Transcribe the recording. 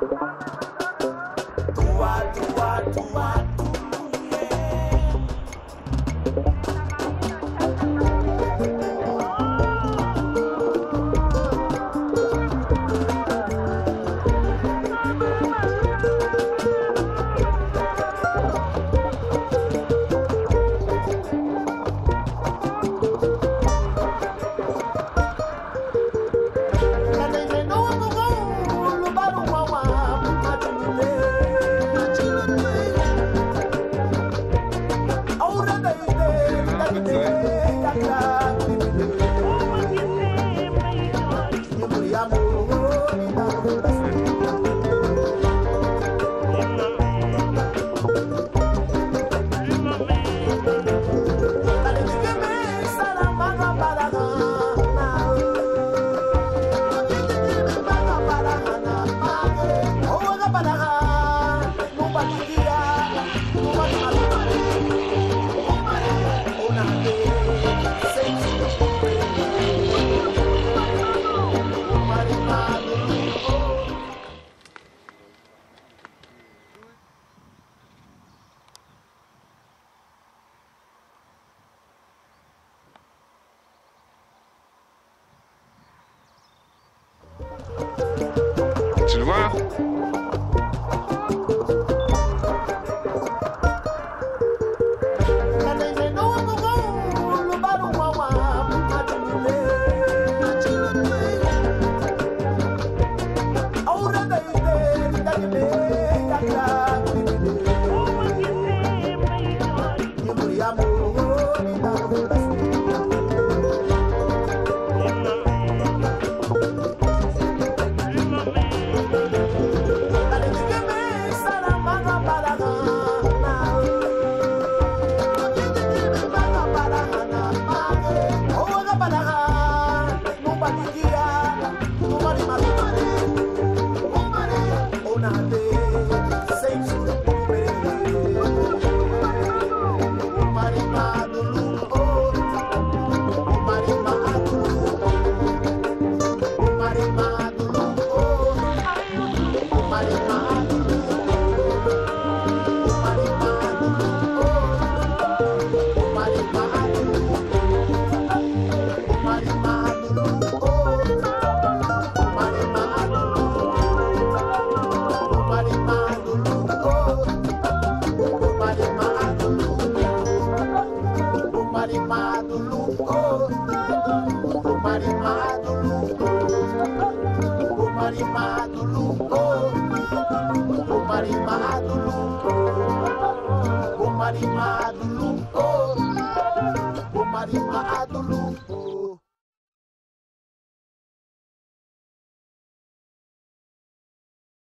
Gracias. 走吧。Tu le vois Marimado Lumpo, o Marimado Lumpo.